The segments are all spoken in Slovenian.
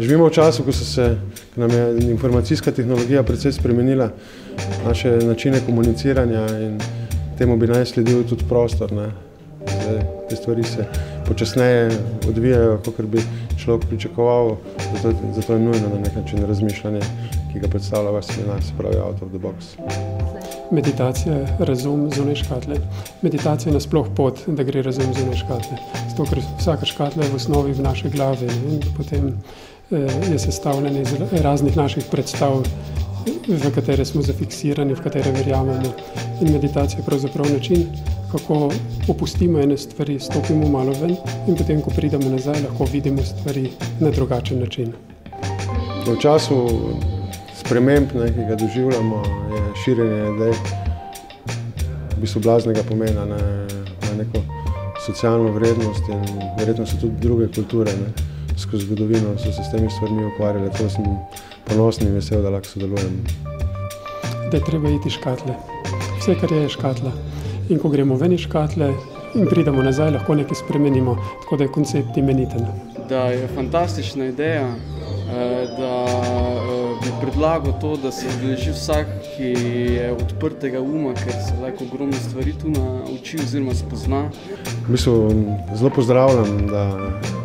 Živimo v času, ko, se, ko nam je informacijska tehnologija precej spremenila naše načine komuniciranja in temu bi naj sledil tudi prostor. Zdaj, te stvari se počasneje odvijajo, kot bi človek pričakoval, zato, zato je nujno na nek način razmišljanje, ki ga predstavlja vaš seminar, se pravi out of the box. Meditacija je razum zunaj škatle. Meditacija je nasploh pot, da gre razum zunaj škatle. Zato, ker vsaka škatla je v osnovi v naši glavi in potem eh, je sestavljena iz raznih naših predstav, v katere smo zafiksirani, v katere verjamemo. In meditacija je pravzaprav način, kako opustimo ene stvari, stopimo malo ven in potem, ko pridemo nazaj, lahko vidimo stvari na drugačen način. V času sprememb, ne, ki ga doživljamo, je širjenje idej v bistvu blaznega pomena na, na neko socialno vrednost in verjetno so tudi druge kulture ne, skozi zgodovino so se s temi stvarmi ukvarjale. To sem ponosen in vesel, da lahko sodelujem. Da je treba iti škatle. Vse, kar je, je škatla. In ko gremo ven iz škatle in pridemo nazaj, lahko nekaj spremenimo, tako da je koncept imeniten. Da je fantastična ideja, eh, da bi predlagal to, da se odleži vsak, ki je odprtega uma, ker se lahko ogromno stvari tu nauči oziroma spozna. V bistvu zelo pozdravljam, da,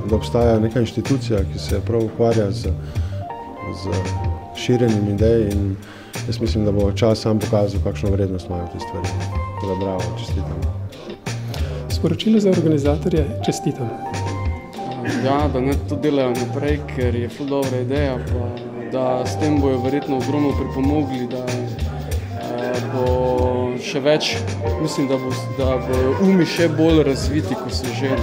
da obstaja neka inštitucija, ki se prav ukvarja z, z širjenjem idej in jaz mislim, da bo čas sam pokazal, kakšno vrednost imajo te stvari. Tako da bravo, čestitam. Sporočilo za organizatorje, čestitam. Ja, da ne to delajo naprej, ker je ful dobra ideja, pa da s tem bojo verjetno ogromno pripomogli, da eh, bo še več, mislim, da bo, da bo umi še bolj razviti, ko se že.